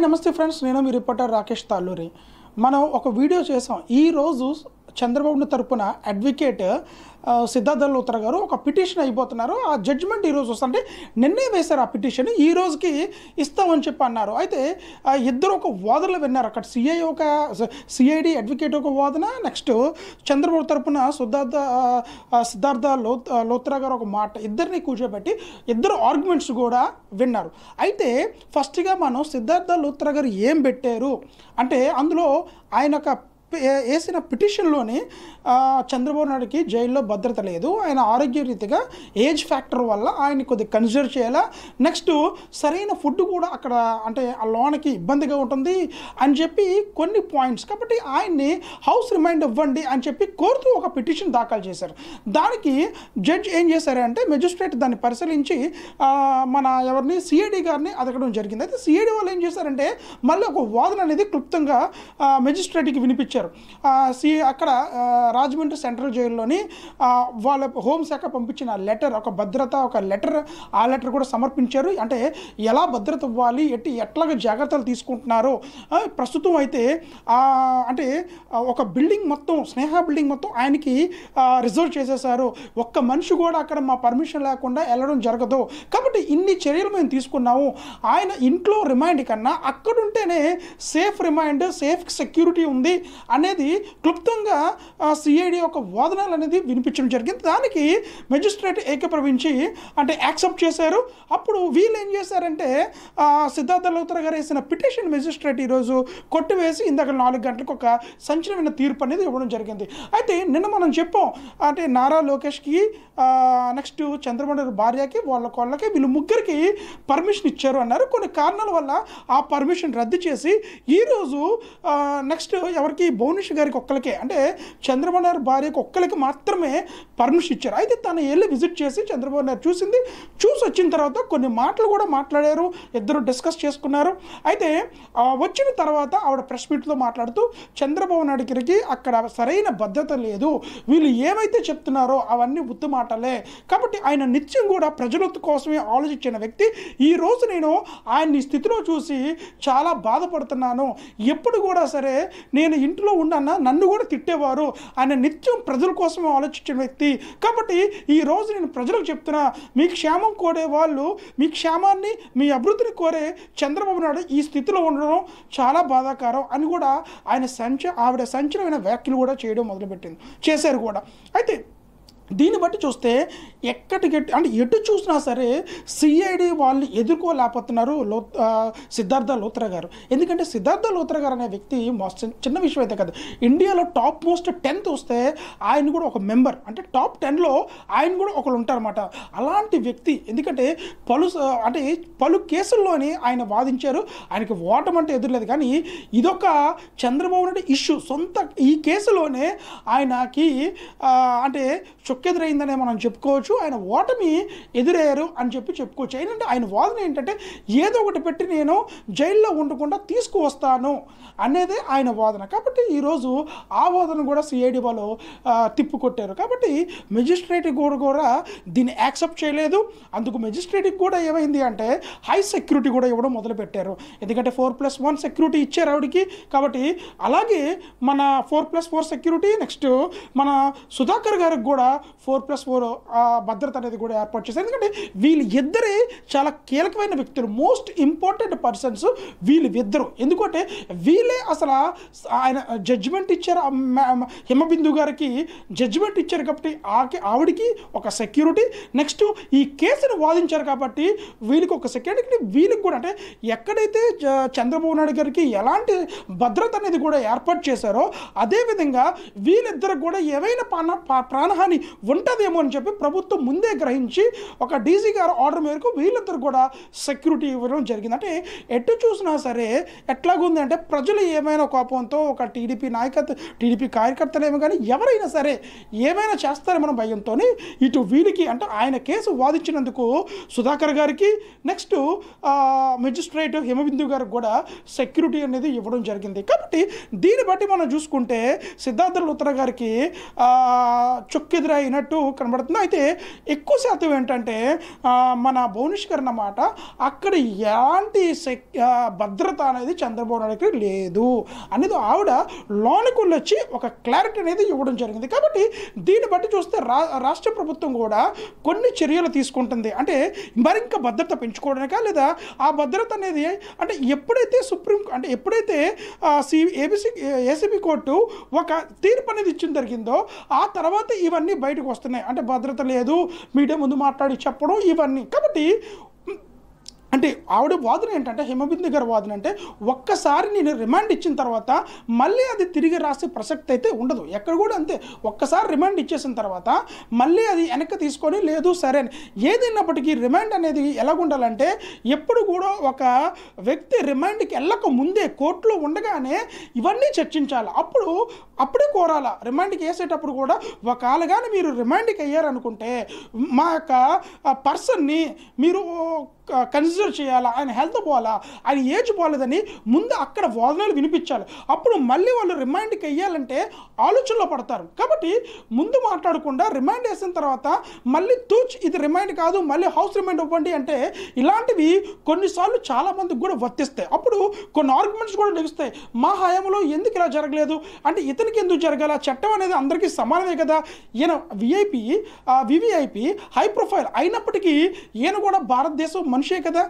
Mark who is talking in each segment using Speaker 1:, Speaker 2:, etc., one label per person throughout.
Speaker 1: Hi నమస్తే friends నేను మీ reporter Rakesh Talluri. మనం ఒక వీడియో చేసాం. ఈరోజు చంద్రబాబు తరపున అడ్వకేట్ సిద్ధార్థ లోత్ర గారు ఒక పిటిషన్ అయిపోతున్నారు. ఆ జడ్జిమెంట్ ఈరోజు వస్తుంటే నిన్నే వేశారు ఆ పిటిషన్. ఈ రోజుకి ఇస్తామని చెప్పి అన్నారు. అయితే ఇద్దరు ఒక వాదనలు విన్నారు. అక్కడ సిఐ ఒక సిఐడి అడ్వకేట్ ఒక వాదన నెక్స్ట్ చంద్రబాబు తరపున సిద్ధార్థ సిద్ధార్థ లో లోత్రా గారు ఒక మాట. ఇద్దరిని కూర్చోబెట్టి ఇద్దరు ఆర్గ్యుమెంట్స్ కూడా విన్నారు. అయితే ఫస్ట్గా మనం సిద్ధార్థ లోత్రా గారు ఏం పెట్టారు? అంటే అందులో ఆయన ఒక వేసిన పిటిషన్లోని చంద్రబాబు నాయుడుకి జైల్లో భద్రత లేదు. ఆయన ఆరోగ్య రీతిగా ఏజ్ ఫ్యాక్టర్ వల్ల ఆయన కొద్దిగా కన్సిడర్ చేయాలా? నెక్స్ట్ సరైన ఫుడ్ కూడా అక్కడ అంటే ఆ లోనకి ఇబ్బందిగా ఉంటుంది అని చెప్పి కొన్ని పాయింట్స్. కాబట్టి ఆయన్ని హౌస్ రిమైండ్ ఇవ్వండి అని చెప్పి కోరుతూ ఒక పిటిషన్ దాఖలు చేశారు. దానికి జడ్జ్ ఏం చేశారంటే మెజిస్ట్రేట్ దాన్ని పరిశీలించి మన ఎవరిని సిఐడి గారిని అదకడం జరిగింది. అయితే సిఐడి వాళ్ళు ఏం చేశారంటే మళ్ళీ ఒక వాదన అనేది క్లుప్తంగా మెజిస్ట్రేట్కి వినిపించారు. ఆ, సి అక్కడ రాజమండ్రి సెంట్రల్ జైల్లోని వాళ్ళ హోంశాఖ పంపించిన లెటర్ ఒక భద్రత ఒక లెటర్ ఆ లెటర్ కూడా సమర్పించారు. అంటే ఎలా భద్రత ఇవ్వాలి ఎట్టి ఎట్లాగ జాగ్రత్తలు తీసుకుంటున్నారో? ప్రస్తుతం అయితే అంటే ఒక బిల్డింగ్ మొత్తం స్నేహ బిల్డింగ్ మొత్తం ఆయనకి రిజర్వ్ చేసేసారు ఒక్క మనిషి కూడా అక్కడ మా పర్మిషన్ లేకుండా వెళ్ళడం జరగదు. కాబట్టి ఇన్ని చర్యలు మేము తీసుకున్నాము. ఆయన ఇంట్లో రిమైండ్ కన్నా అక్కడుంటేనే సేఫ్ రిమైండ్ సేఫ్ సెక్యూరిటీ ఉంది. అనేది క్లుప్తంగా సిఐడి యొక్క వాదనలు అనేది వినిపించడం జరిగింది. దానికి మెజిస్ట్రేట్ ఏకప్రవించి అంటే యాక్సెప్ట్ చేశారు. అప్పుడు వీళ్ళు ఏం చేశారంటే సిద్ధార్థ లోత్ర గారు వేసిన పిటిషన్ మెజిస్ట్రేట్ ఈరోజు కొట్టివేసి ఇందాక నాలుగు గంటలకు ఒక సంచలనమైన తీర్పు అనేది ఇవ్వడం జరిగింది. అయితే నిన్న మనం చెప్పాం అంటే నారా లోకేష్కి నెక్స్ట్ చంద్రబాబు భార్యకి వాళ్ళ కోళ్ళకి వీళ్ళు ముగ్గురికి పర్మిషన్ ఇచ్చారు అన్నారు. కొన్ని కారణాల వల్ల ఆ పర్మిషన్ రద్దు చేసి ఈరోజు నెక్స్ట్ ఎవరికి భువనేశ్వర్ గారికి ఒక్కరికే అంటే చంద్రబాబు నాయుడు భార్యకు ఒక్కరికి మాత్రమే పర్మిషన్ ఇచ్చారు. అయితే తను వెళ్ళి విజిట్ చేసి చంద్రబాబు నాయుడు చూసింది. చూసి వచ్చిన తర్వాత కొన్ని మాటలు కూడా మాట్లాడారు ఇద్దరు డిస్కస్ చేసుకున్నారు. అయితే వచ్చిన తర్వాత ఆవిడ ప్రెస్ మీట్లో మాట్లాడుతూ చంద్రబాబు నాయుడు గారికి అక్కడ సరైన భద్రత లేదు. వీళ్ళు ఏమైతే చెప్తున్నారో అవన్నీ ఉత్తు మాటలే. కాబట్టి ఆయన నిత్యం కూడా ప్రజల కోసమే ఆలోచించిన వ్యక్తి. ఈ రోజు నేను ఆయన్ని స్థితిలో చూసి చాలా బాధపడుతున్నాను. ఎప్పుడు కూడా సరే నేను ఇంట్లో ఉండన్నా నన్ను కూడా తిట్టేవారు ఆయన నిత్యం ప్రజల కోసమే ఆలోచించిన వ్యక్తి. కాబట్టి ఈ రోజు నేను ప్రజలకు చెప్తున్నా మీ క్షేమం కోరే వాళ్ళు మీ క్షేమాన్ని మీ అభివృద్ధిని కోరే చంద్రబాబు నాయుడు ఈ స్థితిలో ఉండడం చాలా బాధాకరం అని కూడా ఆయన సంచ ఆవిడ సంచలమైన వ్యాఖ్యలు కూడా చేయడం మొదలుపెట్టింది చేశారు కూడా. అయితే దీన్ని బట్టి చూస్తే ఎక్కడికెట్టి అంటే ఎటు చూసినా సరే సిఐడి వాళ్ళు ఎదుర్కోలేకపోతున్నారు లో సిద్ధార్థ లోత్రా గారు. ఎందుకంటే సిద్ధార్థ లోత్రా గారు అనే వ్యక్తి మోస్ట్ చిన్న విషయం అయితే కాదు. ఇండియాలో టాప్ మోస్ట్ టెన్త్ వస్తే ఆయన కూడా ఒక మెంబర్. అంటే టాప్ టెన్లో ఆయన కూడా ఒకరు ఉంటారన్నమాట. అలాంటి వ్యక్తి ఎందుకంటే పలు అంటే పలు కేసుల్లోని ఆయన వాదించారు. ఆయనకి ఓటం అంటే ఎదురులేదు కానీ ఇదొక చంద్రబాబు నాయుడు ఇష్యూ. సొంత ఈ కేసులోనే ఆయనకి అంటే తొక్కెదురైందనే మనం చెప్పుకోవచ్చు. ఆయన ఓటమి ఎదురయ్యారు అని చెప్పి చెప్పుకోవచ్చు. ఏంటంటే ఆయన వాదన ఏంటంటే ఏదో ఒకటి పెట్టి నేను జైల్లో ఉండకుండా తీసుకువస్తాను అనేదే ఆయన వాదన. కాబట్టి ఈరోజు ఆ వాదన కూడా సిఐడి వాళ్ళు తిప్పుకొట్టారు. కాబట్టి మెజిస్ట్రేట్ కూడా కూడా దీన్ని యాక్సెప్ట్ చేయలేదు. అందుకు మెజిస్ట్రేట్కి కూడా ఏమైంది అంటే హై సెక్యూరిటీ కూడా ఇవ్వడం మొదలుపెట్టారు. ఎందుకంటే ఫోర్ ప్లస్ వన్ సెక్యూరిటీ ఇచ్చారు ఆవిడకి. కాబట్టి అలాగే మన four plus four security next మన సుధాకర్ గారికి కూడా ఫోర్ ప్లస్ ఫోర్ భద్రత అనేది కూడా ఏర్పాటు చేశారు. ఎందుకంటే వీళ్ళు ఇద్దరే చాలా కీలకమైన వ్యక్తులు. మోస్ట్ ఇంపార్టెంట్ పర్సన్స్ వీళ్ళు ఇద్దరు ఎందుకంటే వీళ్ళే అసలు ఆయన జడ్జిమెంట్ ఇచ్చారు. హిమబిందు గారికి జడ్జిమెంట్ ఇచ్చారు కాబట్టి ఆకి ఆవిడికి ఒక సెక్యూరిటీ నెక్స్ట్ ఈ కేసును వాదించారు కాబట్టి వీళ్ళకి ఒక సెక్యూరిటీ వీళ్ళకి కూడా అంటే ఎక్కడైతే చంద్రబాబు నాయుడు గారికి ఎలాంటి భద్రత అనేది కూడా ఏర్పాటు చేశారో అదేవిధంగా వీళ్ళిద్దరికి కూడా ఏవైనా ప్రాణ ప్రాణహాని ఉంటుందేమో అని చెప్పి ప్రభుత్వం ముందే గ్రహించి ఒక డీజీ గారు ఆర్డర్ మేరకు వీళ్ళిద్దరు కూడా సెక్యూరిటీ ఇవ్వడం జరిగింది. అంటే ఎటు చూసినా సరే ఎట్లాగుంది అంటే ప్రజలు ఏమైనా కోపంతో ఒక టీడీపీ నాయకత్వ టీడీపీ కార్యకర్తలేమో కానీ ఎవరైనా సరే ఏమైనా చేస్తారేమో భయంతో ఇటు వీరికి అంటే ఆయన కేసు వాదించినందుకు సుధాకర్ గారికి నెక్స్ట్ మెజిస్ట్రేట్ హిమబిందు గారికి కూడా సెక్యూరిటీ అనేది ఇవ్వడం జరిగింది. కాబట్టి దీన్ని బట్టి మనం చూసుకుంటే సిద్ధార్థ లుత్ర గారికి ఆ, అయినట్టు కనబడుతుంది. అయితే ఎక్కువ శాతం ఏంటంటే మన భువనేశ్వర్ అన్నమాట అక్కడ ఎలాంటి భద్రత అనేది చంద్రబాబు నాయుడుకి లేదు అనేది ఆవిడ లోనికి వచ్చి ఒక క్లారిటీ అనేది ఇవ్వడం జరిగింది. కాబట్టి దీన్ని బట్టి చూస్తే రా రాష్ట్ర ప్రభుత్వం కూడా కొన్ని చర్యలు తీసుకుంటుంది. అంటే మరింక భద్రత పెంచుకోవడానిక లేదా ఆ భద్రత అనేది అంటే ఎప్పుడైతే సుప్రీం అంటే ఎప్పుడైతే సి ఏబిసి ఏసీబీ కోర్టు ఒక తీర్పు అనేది ఇచ్చిన జరిగిందో ఆ తర్వాత ఇవన్నీ బయటకు వస్తున్నాయి. అంటే భద్రత లేదు మీడియా ముందు మాట్లాడి చెప్పడం ఇవన్నీ. కాబట్టి అంటే ఆవిడ వాదన ఏంటంటే హిమబిందు గారి వాదన అంటే ఒక్కసారి నేను రిమాండ్ ఇచ్చిన తర్వాత మళ్ళీ అది తిరిగి రాసే ప్రసక్తి అయితే ఉండదు. ఎక్కడ కూడా అంతే. ఒక్కసారి రిమాండ్ ఇచ్చేసిన తర్వాత మళ్ళీ అది వెనక్కి తీసుకొని లేదు సరే అని ఏదైనప్పటికీ రిమాండ్ అనేది ఎలా ఉండాలంటే ఎప్పుడు కూడా ఒక వ్యక్తి రిమాండ్కి వెళ్ళక ముందే కోర్టులో ఉండగానే ఇవన్నీ చర్చించాలి. అప్పుడు అప్పుడే కోరాల. రిమాండ్కి వేసేటప్పుడు కూడా ఒకవేళ కానీ మీరు రిమాండ్కి అయ్యారనుకుంటే మా యొక్క పర్సన్ని మీరు కన్సిడర్ చేయాలా? ఆయన హెల్త్ పోవాలా? ఆయన ఏజ్ పోలేదని ముందు అక్కడ వాదనలు వినిపించాలి. అప్పుడు మళ్ళీ వాళ్ళు రిమైండ్కి వెయ్యాలంటే ఆలోచనలో పడతారు. కాబట్టి ముందు మాట్లాడకుండా రిమైండ్ వేసిన తర్వాత మళ్ళీ తూచ్ ఇది రిమైండ్ కాదు మళ్ళీ హౌస్ రిమైండ్ ఇవ్వండి అంటే ఇలాంటివి కొన్నిసార్లు చాలా మందికి కూడా వర్తిస్తాయి. అప్పుడు కొన్ని ఆర్గ్యుమెంట్స్ కూడా లభిస్తాయి. మా హయాంలో ఎందుకు ఇలా జరగలేదు? అంటే ఇతనికి ఎందుకు జరగాల? చట్టం అనేది అందరికీ సమానమే కదా? ఈయన విఐపి వివిఐపి హై ప్రొఫైల్ అయినప్పటికీ ఈయన కూడా భారతదేశం మనిషే కదా?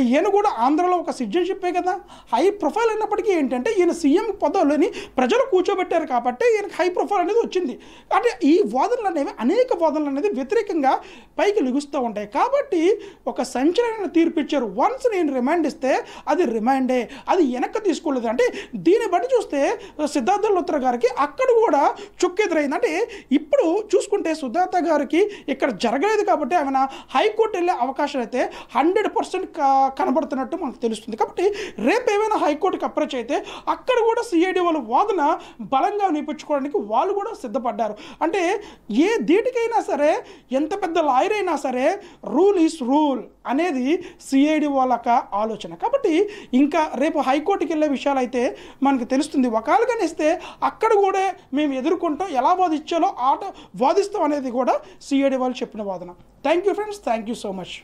Speaker 1: ఈయన కూడా ఆంధ్రలో ఒక సిటిజన్షిప్పే కదా. హై ప్రొఫైల్ అయినప్పటికీ ఏంటంటే ఈయన సీఎం పదవులని ప్రజలు కూర్చోబెట్టారు కాబట్టి ఈయనకి హై ప్రొఫైల్ అనేది వచ్చింది. అంటే ఈ వాదనలు అనేవి అనేక వాదనలు అనేది వ్యతిరేకంగా పైకి లిగుస్తూ ఉంటాయి. కాబట్టి ఒక సంచలన తీర్పు ఇచ్చారు వన్స్ నేను రిమైండ్ ఇస్తే అది రిమైండే అది వెనక్కి తీసుకోలేదు. అంటే దీన్ని బట్టి చూస్తే సిద్ధార్థ లోత్ర గారికి అక్కడ కూడా చుక్కెదురైంది. అంటే ఇప్పుడు చూసుకుంటే సుధార్థ గారికి ఇక్కడ జరగలేదు కాబట్టి ఆమె హైకోర్టు వెళ్ళే అవకాశం అయితే హండ్రెడ్ పర్సెంట్ కనబడుతున్నట్టు మనకు తెలుస్తుంది. కాబట్టి రేపు ఏమైనా హైకోర్టుకి అప్రోచ్ అయితే అక్కడ కూడా సిఐడి వాళ్ళ వాదన బలంగా వినిపించుకోవడానికి వాళ్ళు కూడా సిద్ధపడ్డారు. అంటే ఏ ధీటికైనా సరే ఎంత పెద్ద లాయర్ అయినా సరే రూల్ ఈస్ రూల్ అనేది సిఐడి వాళ్ళక ఆలోచన. కాబట్టి ఇంకా రేపు హైకోర్టుకి వెళ్ళే విషయాలు అయితే మనకు తెలుస్తుంది. ఒకవేళగా ఇస్తే అక్కడ కూడా మేము ఎదుర్కొంటాం ఎలా వాదించాలో ఆట వాదిస్తాం అనేది కూడా సిఐడి వాళ్ళు చెప్పిన వాదన. Thank you friends thank you so much